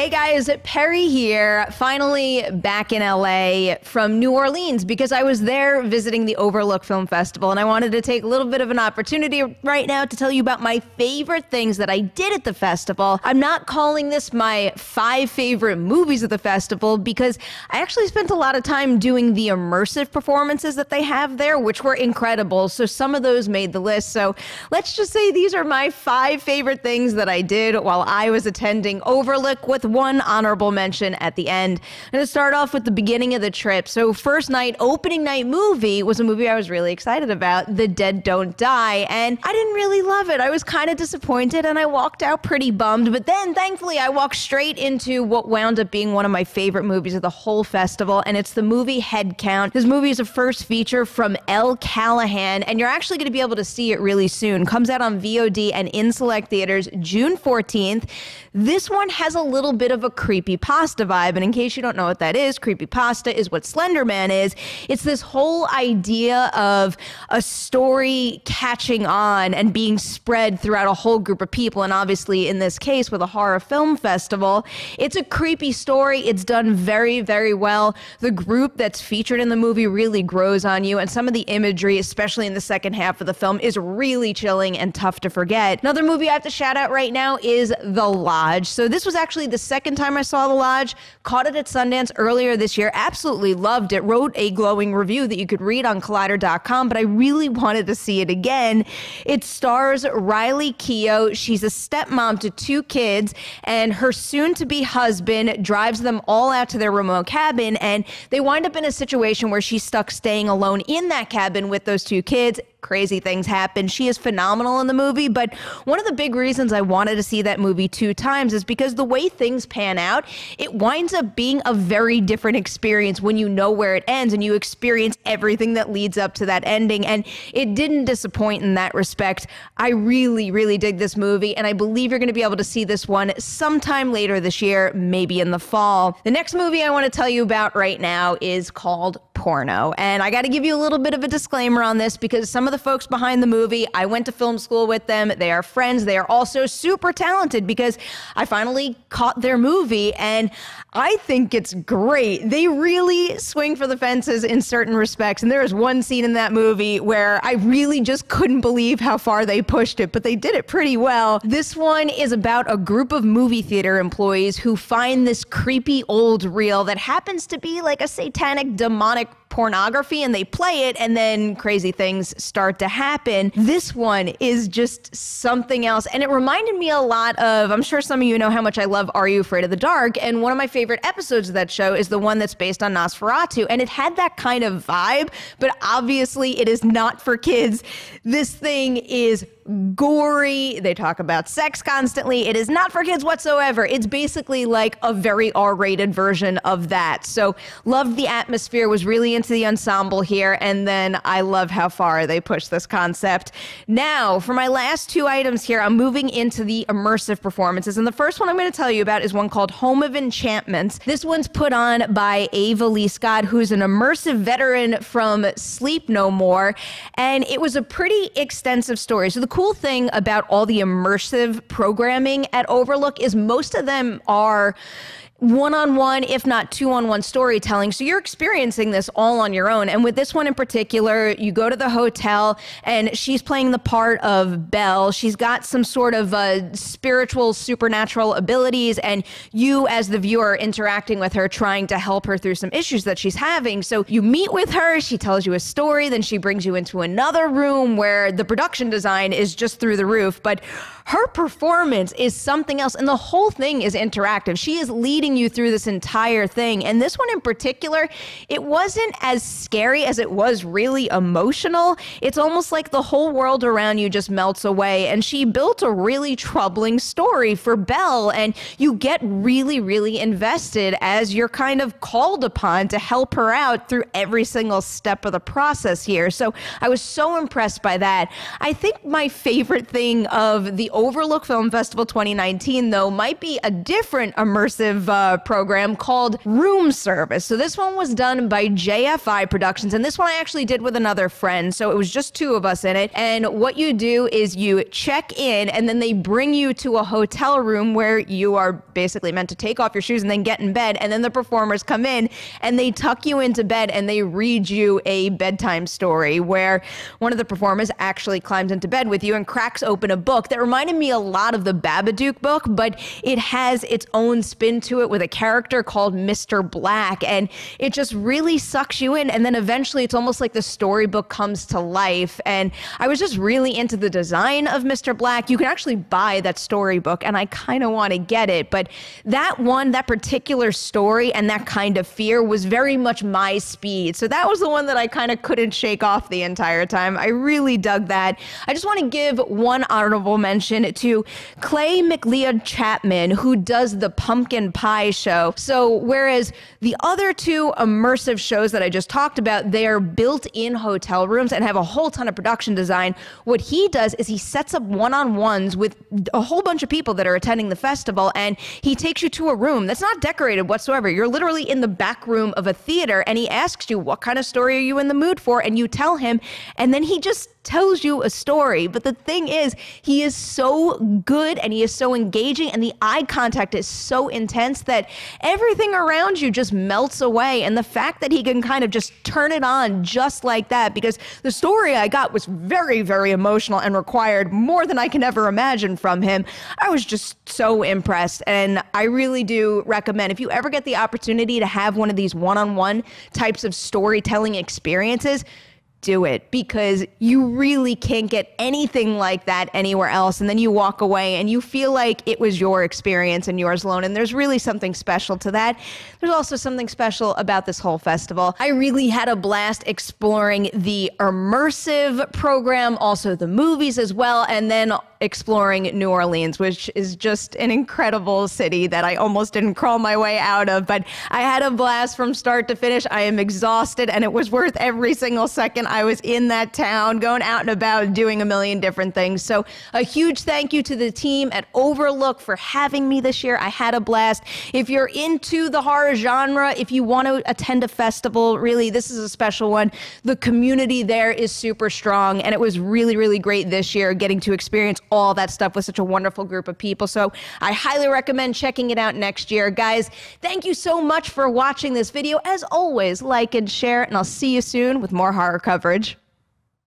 Hey guys, Perri here. Finally back in LA from New Orleans because I was there visiting the Overlook Film Festival and I wanted to take a little bit of an opportunity right now to tell you about my favorite things that I did at the festival. I'm not calling this my five favorite movies of the festival because I actually spent a lot of time doing the immersive performances that they have there, which were incredible. So some of those made the list. So let's just say these are my five favorite things that I did while I was attending Overlook with one honorable mention at the end. I'm going to start off with the beginning of the trip. So, first night, opening night movie was a movie I was really excited about The Dead Don't Die. And I didn't really love it. I was kind of disappointed and I walked out pretty bummed. But then, thankfully, I walked straight into what wound up being one of my favorite movies of the whole festival. And it's the movie Headcount. This movie is a first feature from Elle Callahan. And you're actually going to be able to see it really soon. Comes out on VOD and in select theaters June 14th. This one has a little bit of a creepy pasta vibe. And in case you don't know what that is, creepy pasta is what Slenderman is. It's this whole idea of a story catching on and being spread throughout a whole group of people. And obviously, in this case, with a horror film festival, it's a creepy story. It's done very, very well. The group that's featured in the movie really grows on you. And some of the imagery, especially in the second half of the film, is really chilling and tough to forget. Another movie I have to shout out right now is The Lodge. So this was actually the second time I saw The Lodge. Caught it at Sundance earlier this year. Absolutely loved it. Wrote a glowing review that you could read on Collider.com, but I really wanted to see it again. It stars Riley Keough. She's a stepmom to two kids, and her soon-to-be husband drives them all out to their remote cabin, and they wind up in a situation where she's stuck staying alone in that cabin with those two kids crazy things happen. She is phenomenal in the movie, but one of the big reasons I wanted to see that movie two times is because the way things pan out, it winds up being a very different experience when you know where it ends and you experience everything that leads up to that ending. And it didn't disappoint in that respect. I really, really dig this movie, and I believe you're going to be able to see this one sometime later this year, maybe in the fall. The next movie I want to tell you about right now is called porno. And I got to give you a little bit of a disclaimer on this because some of the folks behind the movie, I went to film school with them. They are friends. They are also super talented because I finally caught their movie and I think it's great. They really swing for the fences in certain respects. And there is one scene in that movie where I really just couldn't believe how far they pushed it, but they did it pretty well. This one is about a group of movie theater employees who find this creepy old reel that happens to be like a satanic demonic like pornography and they play it and then crazy things start to happen. This one is just something else. And it reminded me a lot of, I'm sure some of you know how much I love Are You Afraid of the Dark? And one of my favorite episodes of that show is the one that's based on Nosferatu. And it had that kind of vibe, but obviously it is not for kids. This thing is gory. They talk about sex constantly. It is not for kids whatsoever. It's basically like a very R rated version of that. So, loved the atmosphere, was really into the ensemble here. And then I love how far they push this concept. Now, for my last two items here, I'm moving into the immersive performances. And the first one I'm going to tell you about is one called Home of Enchantments. This one's put on by Ava Lee Scott, who's an immersive veteran from Sleep No More. And it was a pretty extensive story. So, the cool thing about all the immersive programming at Overlook is most of them are one on one, if not two on one storytelling. So you're experiencing this all on your own. And with this one in particular, you go to the hotel and she's playing the part of Belle. She's got some sort of uh, spiritual, supernatural abilities, and you, as the viewer, interacting with her, trying to help her through some issues that she's having. So you meet with her, she tells you a story, then she brings you into another room where the production design is just through the roof. But her performance is something else, and the whole thing is interactive. She is leading you through this entire thing. And this one in particular, it wasn't as scary as it was really emotional. It's almost like the whole world around you just melts away. And she built a really troubling story for Belle, and you get really, really invested as you're kind of called upon to help her out through every single step of the process here. So I was so impressed by that. I think my favorite thing of the Overlook Film Festival 2019, though, might be a different immersive uh, Uh, program called Room Service. So this one was done by JFI Productions, and this one I actually did with another friend. So it was just two of us in it. And what you do is you check in, and then they bring you to a hotel room where you are basically meant to take off your shoes and then get in bed. And then the performers come in and they tuck you into bed and they read you a bedtime story where one of the performers actually climbs into bed with you and cracks open a book that reminded me a lot of the Babadook book, but it has its own spin to it with a character called Mr. Black. And it just really sucks you in. And then eventually it's almost like the storybook comes to life. And I was just really into the design of Mr. Black. You can actually buy that storybook, and I kind of want to get it. But that one, that particular story and that kind of fear was very much my speed. So that was the one that I kind of couldn't shake off the entire time. I really dug that. I just want to give one honorable mention to Clay McLeod Chapman, who does the Pumpkin Pie Show. So, whereas the other two immersive shows that I just talked about, they are built in hotel rooms and have a whole ton of production design. What he does is he sets up one on ones with a whole bunch of people that are attending the festival, and he takes you to a room that's not decorated whatsoever. You're literally in the back room of a theater, and he asks you, What kind of story are you in the mood for? And you tell him, and then he just tells you a story. But the thing is, he is so good and he is so engaging, and the eye contact is so intense that everything around you just melts away. And the fact that he can kind of just turn it on just like that, because the story I got was very, very emotional and required more than I can ever imagine from him. I was just so impressed. And I really do recommend if you ever get the opportunity to have one of these one on one types of storytelling experiences, do it because you really can't get anything like that anywhere else. And then you walk away and you feel like it was your experience and yours alone. And there's really something special to that. There's also something special about this whole festival. I really had a blast exploring the immersive program, also the movies as well, and then exploring New Orleans, which is just an incredible city that I almost didn't crawl my way out of. But I had a blast from start to finish. I am exhausted, and it was worth every single second I was in that town, going out and about, doing a million different things. So, a huge thank you to the team at Overlook for having me this year. I had a blast. If you're into the horror genre, if you want to attend a festival, really, this is a special one. The community there is super strong, and it was really, really great this year getting to experience all that stuff with such a wonderful group of people. So, I highly recommend checking it out next year. Guys, thank you so much for watching this video. As always, like and share, and I'll see you soon with more horror coverage.